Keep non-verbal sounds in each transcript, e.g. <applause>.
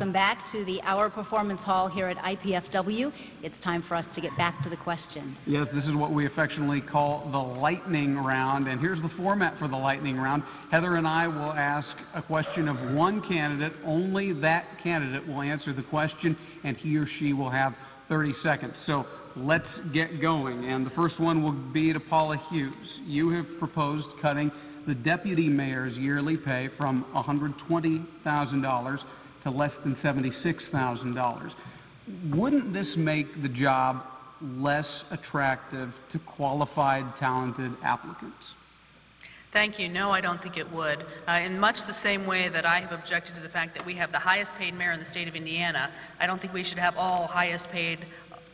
Welcome back to the Auer Performance Hall here at IPFW. It's time for us to get back to the questions. Yes, this is what we affectionately call the lightning round. And here's the format for the lightning round. Heather and I will ask a question of one candidate. Only that candidate will answer the question, and he or she will have 30 seconds. So let's get going. And the first one will be to Paula Hughes. You have proposed cutting the deputy mayor's yearly pay from $120,000 to less than $76,000. Wouldn't this make the job less attractive to qualified, talented applicants? Thank you. No, I don't think it would. Uh, in much the same way that I have objected to the fact that we have the highest paid mayor in the state of Indiana, I don't think we should have all highest paid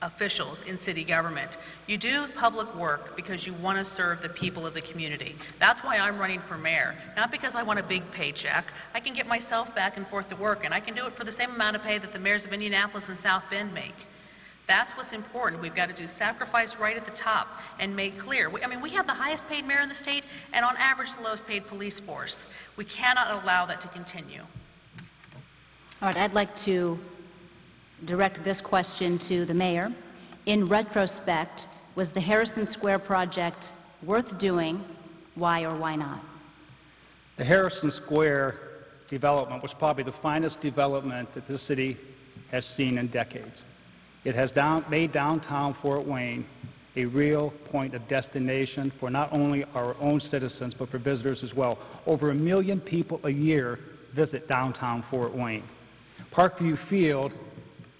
officials in city government. You do public work because you want to serve the people of the community. That's why I'm running for mayor, not because I want a big paycheck. I can get myself back and forth to work, and I can do it for the same amount of pay that the mayors of Indianapolis and South Bend make. That's what's important. We've got to do sacrifice right at the top and make clear. We, I mean, we have the highest paid mayor in the state and on average the lowest paid police force. We cannot allow that to continue. All right, I'd like to direct this question to the mayor. In retrospect, was the Harrison Square project worth doing? Why or why not? The Harrison Square development was probably the finest development that the city has seen in decades. It has down, made downtown Fort Wayne a real point of destination for not only our own citizens, but for visitors as well. Over a million people a year visit downtown Fort Wayne. Parkview Field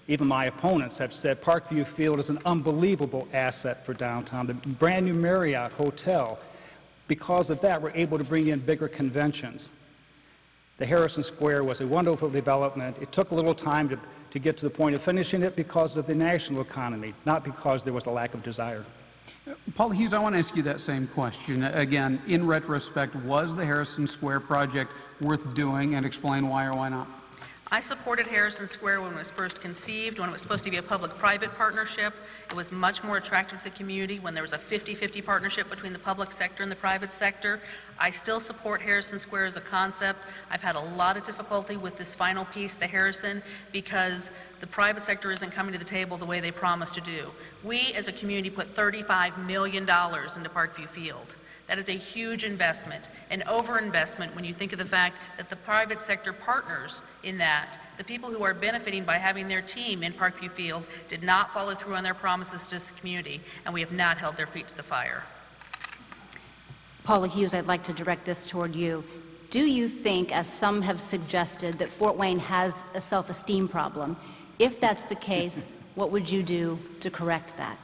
even my opponents have said Parkview Field is an unbelievable asset for downtown. The brand new Marriott Hotel, because of that, we're able to bring in bigger conventions. The Harrison Square was a wonderful development. It took a little time to, to get to the point of finishing it because of the national economy, not because there was a lack of desire. Paul Hughes, I want to ask you that same question. Again, in retrospect, was the Harrison Square project worth doing and explain why or why not? I supported Harrison Square when it was first conceived, when it was supposed to be a public-private partnership. It was much more attractive to the community when there was a 50-50 partnership between the public sector and the private sector. I still support Harrison Square as a concept. I've had a lot of difficulty with this final piece, the Harrison, because the private sector isn't coming to the table the way they promised to do. We, as a community, put $35 million into Parkview Field. That is a huge investment, an overinvestment when you think of the fact that the private sector partners in that, the people who are benefiting by having their team in Parkview Field, did not follow through on their promises to the community, and we have not held their feet to the fire. Paula Hughes, I'd like to direct this toward you. Do you think, as some have suggested, that Fort Wayne has a self-esteem problem? If that's the case, what would you do to correct that?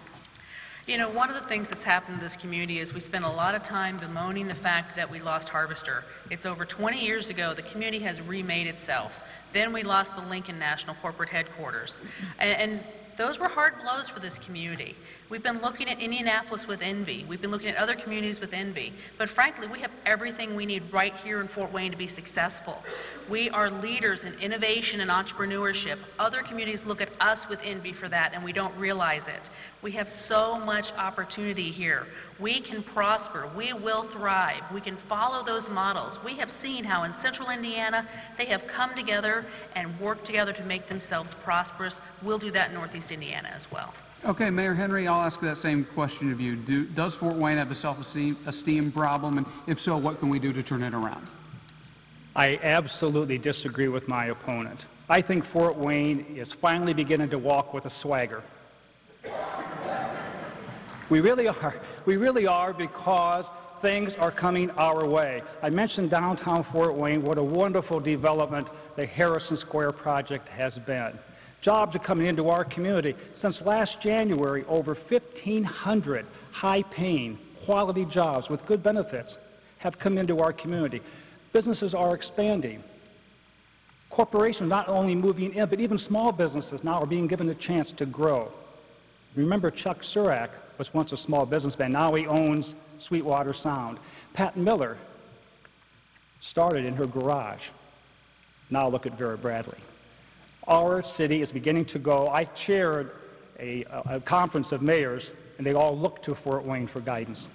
You know, one of the things that's happened in this community is we spent a lot of time bemoaning the fact that we lost Harvester. It's over 20 years ago, the community has remade itself. Then we lost the Lincoln National Corporate Headquarters. And, and those were hard blows for this community. We've been looking at Indianapolis with envy. We've been looking at other communities with envy. But frankly, we have everything we need right here in Fort Wayne to be successful. We are leaders in innovation and entrepreneurship. Other communities look at us with envy for that, and we don't realize it. We have so much opportunity here. We can prosper. We will thrive. We can follow those models. We have seen how in central Indiana they have come together and worked together to make themselves prosperous. We'll do that in northeast Indiana as well. Okay, Mayor Henry, I'll ask that same question of you. Do, does Fort Wayne have a self-esteem problem? And if so, what can we do to turn it around? I absolutely disagree with my opponent. I think Fort Wayne is finally beginning to walk with a swagger. We really are. We really are because things are coming our way. I mentioned downtown Fort Wayne, what a wonderful development the Harrison Square project has been. Jobs are coming into our community. Since last January, over 1,500 high-paying, quality jobs with good benefits have come into our community. Businesses are expanding. Corporations not only moving in, but even small businesses now are being given a chance to grow. Remember, Chuck Surack was once a small businessman. Now he owns Sweetwater Sound. Pat Miller started in her garage. Now look at Vera Bradley. Our city is beginning to go. I chaired a, a, conference of mayors, and they all looked to Fort Wayne for guidance.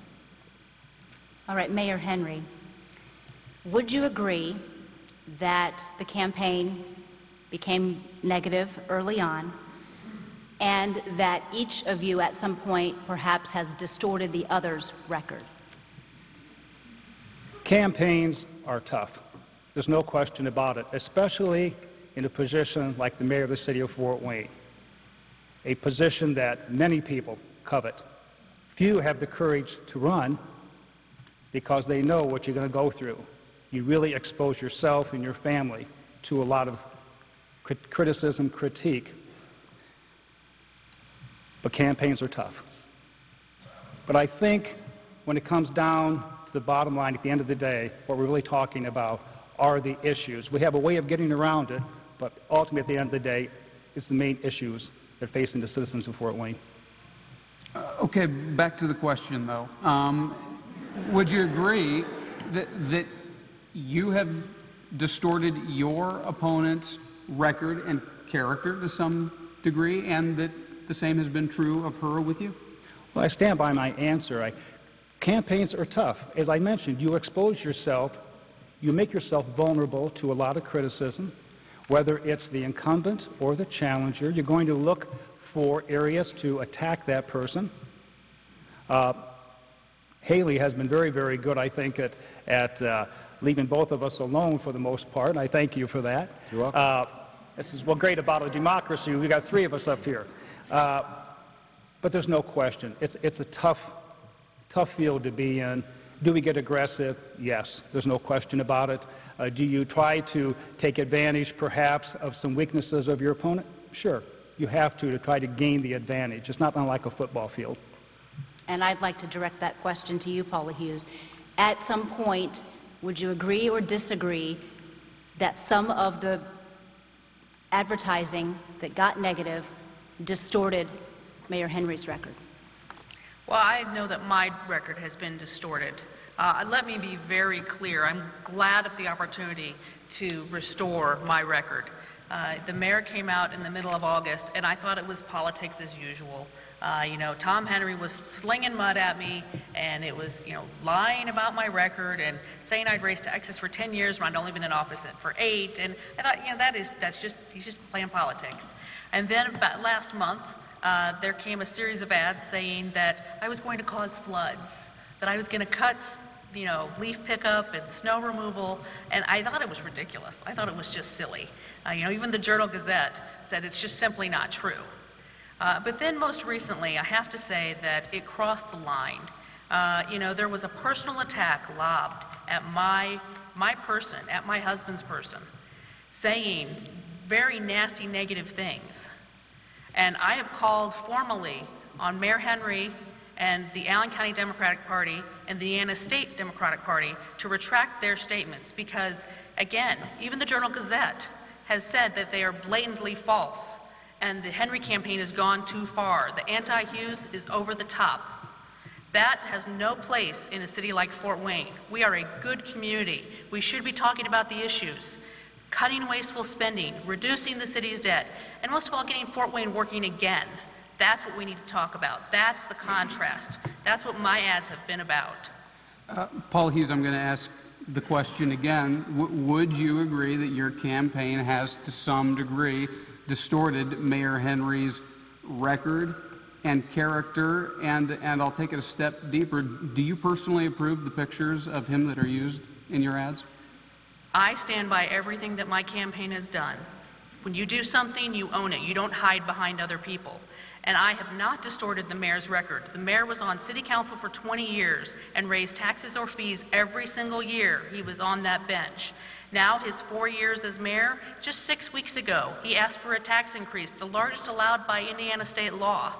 All right, Mayor Henry, would you agree that the campaign became negative early on, and that each of you at some point perhaps has distorted the other's record. Campaigns are tough. There's no question about it, especially in a position like the mayor of the city of Fort Wayne, a position that many people covet. Few have the courage to run because they know what you're going to go through. You really expose yourself and your family to a lot of crit- criticism, critique. But campaigns are tough. But I think when it comes down to the bottom line at the end of the day, what we're really talking about are the issues. We have a way of getting around it, but ultimately at the end of the day, it's the main issues that are facing the citizens of Fort Wayne. Okay, back to the question, though. Um, Would you agree that, that you have distorted your opponent's record and character to some degree, and that the same has been true of her with you? Well, I stand by my answer. I, campaigns are tough. As I mentioned, you expose yourself, you make yourself vulnerable to a lot of criticism, whether it's the incumbent or the challenger. You're going to look for areas to attack that person. Uh, Haley has been very, very good, I think, at, at uh, leaving both of us alone for the most part, and I thank you for that. You're welcome. Uh, this is what's great about a democracy. We've got three of us up here. Uh, but there's no question. It's, it's a tough, tough field to be in. Do we get aggressive? Yes, there's no question about it. Uh, do you try to take advantage, perhaps, of some weaknesses of your opponent? Sure, you have to to try to gain the advantage. It's not unlike a football field. And I'd like to direct that question to you, Paula Hughes. At some point, would you agree or disagree that some of the advertising that got negative distorted Mayor Henry's record? Well, I know that my record has been distorted. Uh, let me be very clear. I'm glad of the opportunity to restore my record. Uh, the mayor came out in the middle of August, and I thought it was politics as usual. Uh, you know, Tom Henry was slinging mud at me, and it was, you know, lying about my record and saying I'd raced Texas for 10 years when I'd only been in office for eight. And I thought, you know, that is, that's just, he's just playing politics. And then about last month, uh, there came a series of ads saying that I was going to cause floods, that I was going to cut, you know, leaf pickup and snow removal, and I thought it was ridiculous. I thought it was just silly. Uh, you know, even the Journal Gazette said it's just simply not true. Uh, but then most recently, I have to say that it crossed the line. Uh, you know, there was a personal attack lobbed at my, my person, at my husband's person, saying very nasty negative things. And I have called formally on Mayor Henry and the Allen County Democratic Party and the Indiana State Democratic Party to retract their statements because, again, even the Journal Gazette has said that they are blatantly false and the Henry campaign has gone too far. The anti-Hughes is over the top. That has no place in a city like Fort Wayne. We are a good community. We should be talking about the issues. Cutting wasteful spending, reducing the city's debt, and most of all, getting Fort Wayne working again. That's what we need to talk about. That's the contrast. That's what my ads have been about. Uh, Paul Hughes, I'm going to ask the question again. W- Would you agree that your campaign has, to some degree, distorted Mayor Henry's record and character? And, and I'll take it a step deeper. Do you personally approve the pictures of him that are used in your ads? I stand by everything that my campaign has done. When you do something, you own it. You don't hide behind other people. And I have not distorted the mayor's record. The mayor was on city council for 20 years and raised taxes or fees every single year he was on that bench. Now, his four years as mayor, just six weeks ago, he asked for a tax increase, the largest allowed by Indiana state law.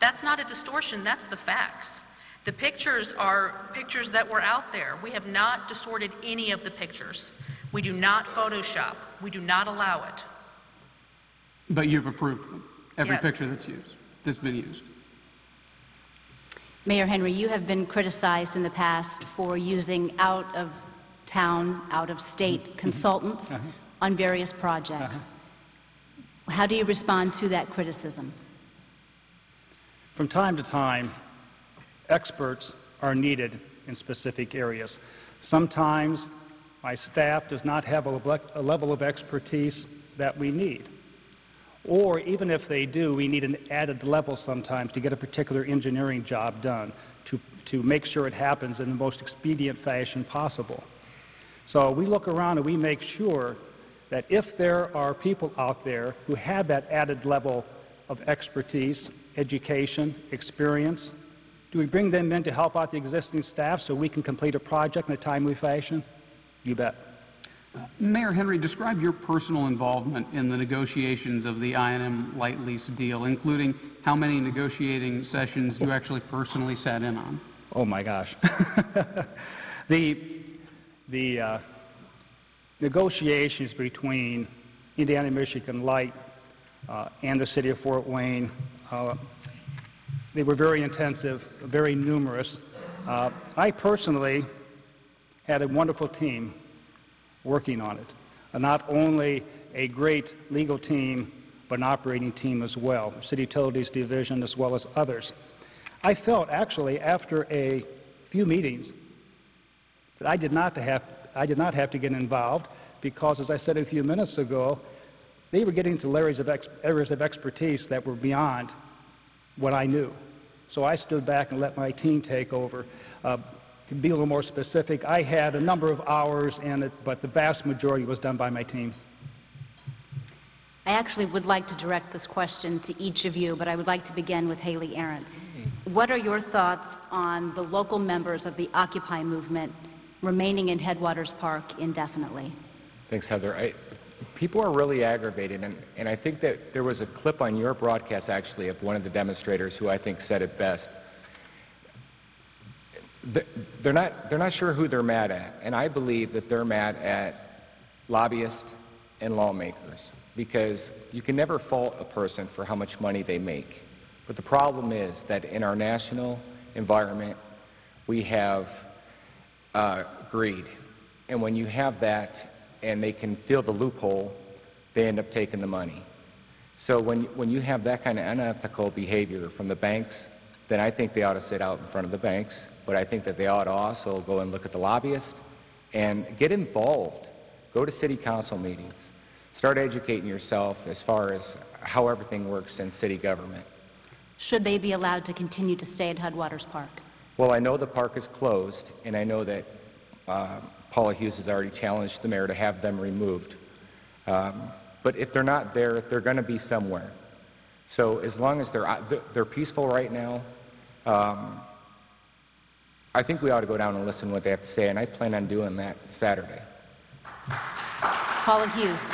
That's not a distortion, that's the facts. The pictures are pictures that were out there. We have not distorted any of the pictures. We do not Photoshop. We do not allow it. But you've approved them, every Yes. picture that's used, that's been used. Mayor Henry, you have been criticized in the past for using out-of-town, out-of-state mm-hmm. consultants mm-hmm. Uh-huh. on various projects. Uh-huh. How do you respond to that criticism? From time to time, experts are needed in specific areas. Sometimes my staff does not have a a level of expertise that we need. Or even if they do, we need an added level sometimes to get a particular engineering job done, to, to make sure it happens in the most expedient fashion possible. So we look around and we make sure that if there are people out there who have that added level of expertise, education, experience, do we bring them in to help out the existing staff so we can complete a project in a timely fashion? You bet. Mayor Henry, describe your personal involvement in the negotiations of the I&M light lease deal, including how many negotiating sessions you actually personally sat in on. Oh my gosh. <laughs> the the uh, negotiations between Indiana Michigan Light uh, and the city of Fort Wayne, uh, they were very intensive, very numerous. Uh, I personally had a wonderful team working on it. Uh, not only a great legal team, but an operating team as well, City Utilities Division as well as others. I felt actually after a few meetings that I did not have, I did not have to get involved because, as I said a few minutes ago, they were getting to areas of, areas of expertise that were beyond what I knew. So I stood back and let my team take over. Uh, to be a little more specific, I had a number of hours in it, but the vast majority was done by my team. I actually would like to direct this question to each of you, but I would like to begin with Haley Arendt. What are your thoughts on the local members of the Occupy movement remaining in Headwaters Park indefinitely? Thanks, Heather. I, people are really aggravated, and, and I think that there was a clip on your broadcast, actually, of one of the demonstrators who I think said it best. Th- They're not, they're not sure who they're mad at, and I believe that they're mad at lobbyists and lawmakers, because you can never fault a person for how much money they make. But the problem is that in our national environment, we have uh, greed. And when you have that and they can fill the loophole, they end up taking the money. So when, when you have that kind of unethical behavior from the banks, then I think they ought to sit out in front of the banks. But I think that they ought to also go and look at the lobbyists and get involved. Go to city council meetings. Start educating yourself as far as how everything works in city government. Should they be allowed to continue to stay at Headwaters Park? Well, I know the park is closed, and I know that uh, Paula Hughes has already challenged the mayor to have them removed. Um, But if they're not there, they're going to be somewhere. So as long as they're, they're peaceful right now, um, I think we ought to go down and listen to what they have to say, and I plan on doing that Saturday. Paula Hughes.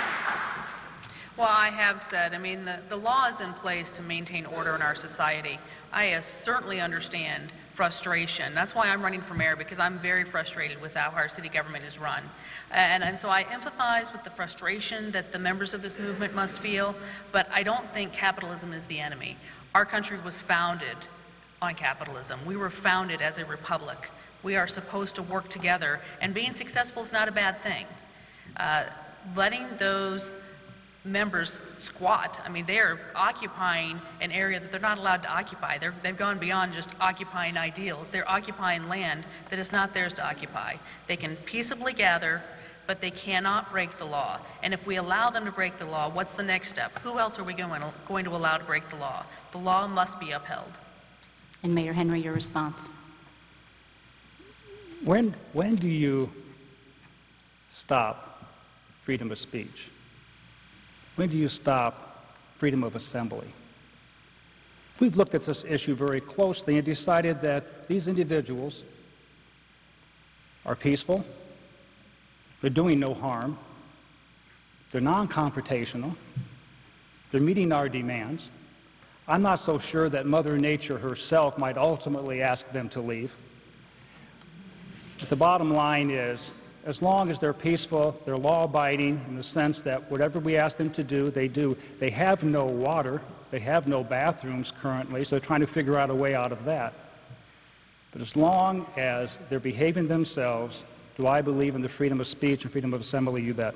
Well, I have said, I mean, the, the law is in place to maintain order in our society. I uh, certainly understand frustration. That's why I'm running for mayor, because I'm very frustrated with how our city government is run. And, and so I empathize with the frustration that the members of this movement must feel, but I don't think capitalism is the enemy. Our country was founded on capitalism. We were founded as a republic. We are supposed to work together, and being successful is not a bad thing. Uh, letting those members squat. I mean, they are occupying an area that they're not allowed to occupy. They're, they've gone beyond just occupying ideals. They're occupying land that is not theirs to occupy. They can peaceably gather, but they cannot break the law. And if we allow them to break the law, what's the next step? Who else are we going, going to allow to break the law? The law must be upheld. And Mayor Henry, your response. When, when do you stop freedom of speech? When do you stop freedom of assembly? We've looked at this issue very closely and decided that these individuals are peaceful, they're doing no harm, they're non confrontational, they're meeting our demands. I'm not so sure that Mother Nature herself might ultimately ask them to leave. But the bottom line is, as long as they're peaceful, they're law-abiding in the sense that whatever we ask them to do, they do. They have no water, they have no bathrooms currently, so they're trying to figure out a way out of that. But as long as they're behaving themselves, do I believe in the freedom of speech and freedom of assembly? You bet.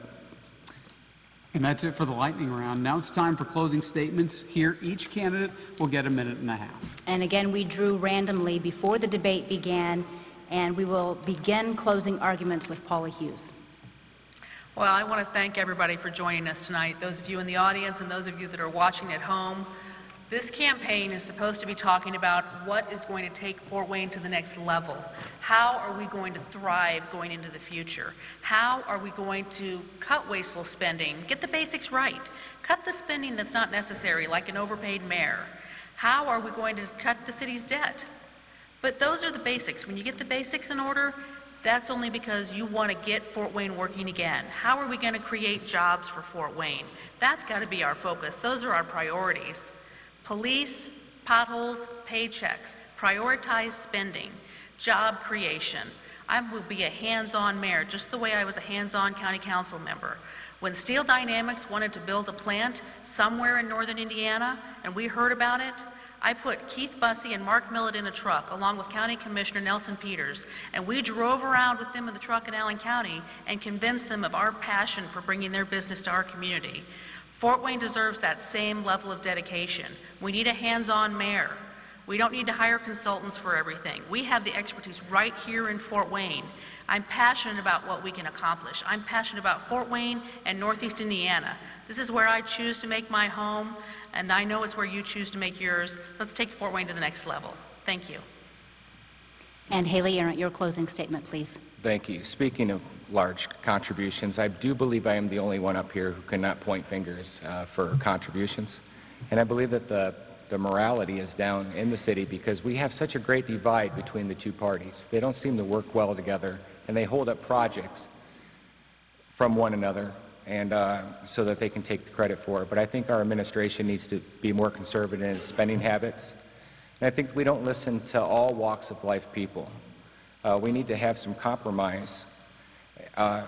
And that's it for the lightning round. Now it's time for closing statements. Here, each candidate will get a minute and a half. And again, we drew randomly before the debate began, and we will begin closing arguments with Paula Hughes. Well, I want to thank everybody for joining us tonight, those of you in the audience and those of you that are watching at home. This campaign is supposed to be talking about what is going to take Fort Wayne to the next level. How are we going to thrive going into the future? How are we going to cut wasteful spending, get the basics right, cut the spending that's not necessary, like an overpaid mayor? How are we going to cut the city's debt? But those are the basics. When you get the basics in order, that's only because you want to get Fort Wayne working again. How are we going to create jobs for Fort Wayne? That's got to be our focus. Those are our priorities. Police, potholes, paychecks, prioritize spending, job creation. I will be a hands-on mayor, just the way I was a hands-on county council member. When Steel Dynamics wanted to build a plant somewhere in northern Indiana, and we heard about it, I put Keith Busse and Mark Millett in a truck, along with County Commissioner Nelson Peters, and we drove around with them in the truck in Allen County and convinced them of our passion for bringing their business to our community. Fort Wayne deserves that same level of dedication. We need a hands-on mayor. We don't need to hire consultants for everything. We have the expertise right here in Fort Wayne. I'm passionate about what we can accomplish. I'm passionate about Fort Wayne and Northeast Indiana. This is where I choose to make my home, and I know it's where you choose to make yours. Let's take Fort Wayne to the next level. Thank you. And Haley, your your closing statement, please. Thank you. Speaking of large contributions, I do believe I am the only one up here who cannot point fingers uh, for contributions. And I believe that the, the morality is down in the city because we have such a great divide between the two parties. They don't seem to work well together, and they hold up projects from one another and uh, so that they can take the credit for it. But I think our administration needs to be more conservative in its spending habits. And I think we don't listen to all walks of life people. Uh, we need to have some compromise, uh,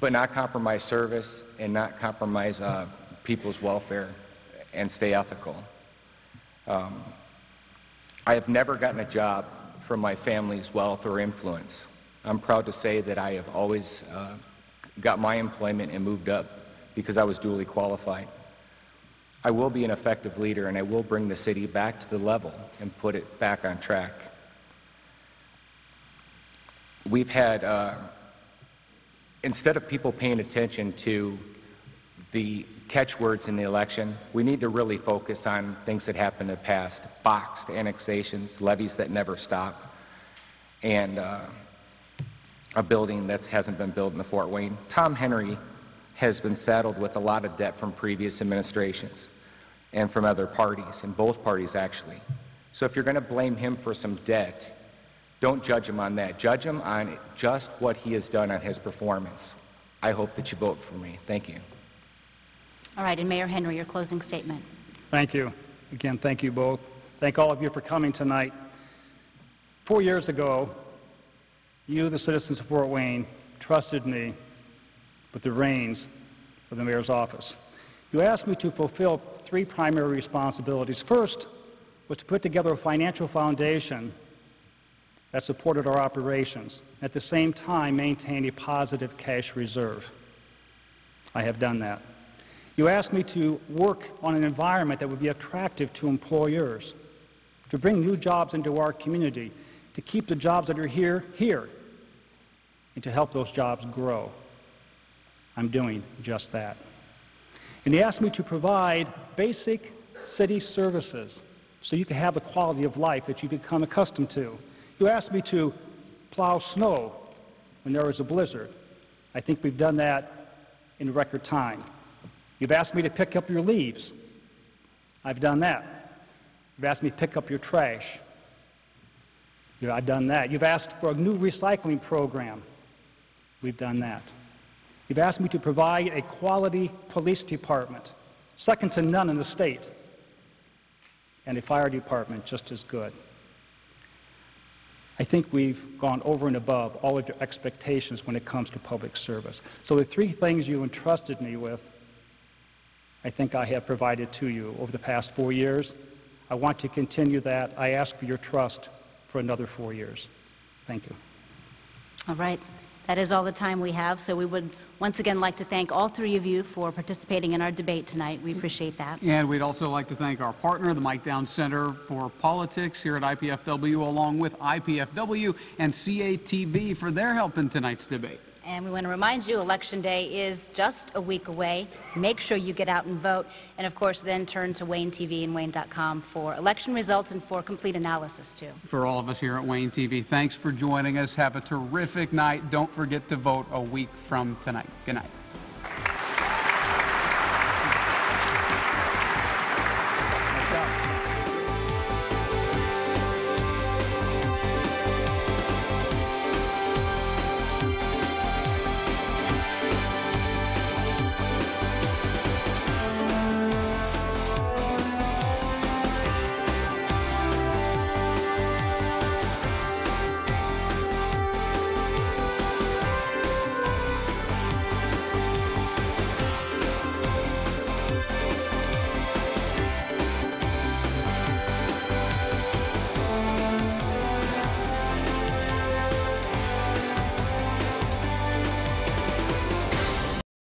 but not compromise service and not compromise uh, people's welfare and stay ethical. Um, I have never gotten a job from my family's wealth or influence. I'm proud to say that I have always uh, got my employment and moved up because I was duly qualified. I will be an effective leader and I will bring the city back to the level and put it back on track. We've had, uh, instead of people paying attention to the catchwords in the election, we need to really focus on things that happened in the past boxed annexations, levies that never stop, and uh, a building that hasn't been built in the Fort Wayne. Tom Henry has been saddled with a lot of debt from previous administrations and from other parties, and both parties actually. So if you're going to blame him for some debt, don't judge him on that. Judge him on just what he has done on his performance. I hope that you vote for me. Thank you. All right, and Mayor Henry, your closing statement. Thank you. Again, thank you both. Thank all of you for coming tonight. Four years ago, you, the citizens of Fort Wayne, trusted me with the reins of the mayor's office. You asked me to fulfill three primary responsibilities. First was to put together a financial foundation that supported our operations, at the same time maintain a positive cash reserve. I have done that. You asked me to work on an environment that would be attractive to employers, to bring new jobs into our community, to keep the jobs that are here, here, and to help those jobs grow. I'm doing just that. And you asked me to provide basic city services so you can have the quality of life that you become accustomed to. You asked me to plow snow when there was a blizzard. I think we've done that in record time. You've asked me to pick up your leaves. I've done that. You've asked me to pick up your trash. Yeah, I've done that. You've asked for a new recycling program. We've done that. You've asked me to provide a quality police department, second to none in the state, and a fire department just as good. I think we've gone over and above all of your expectations when it comes to public service. So the three things you entrusted me with, I think I have provided to you over the past four years. I want to continue that. I ask for your trust for another four years. Thank you. All right. That is all the time we have, so we would once again like to thank all three of you for participating in our debate tonight. We appreciate that. And we'd also like to thank our partner, the Mike Downs Center for Politics here at IPFW, along with IPFW and CATV for their help in tonight's debate. And we want to remind you, Election Day is just a week away. Make sure you get out and vote. And of course, then turn to WANE TV and WANE.com for election results and for complete analysis, too. For all of us here at WANE TV, thanks for joining us. Have a terrific night. Don't forget to vote a week from tonight. Good night.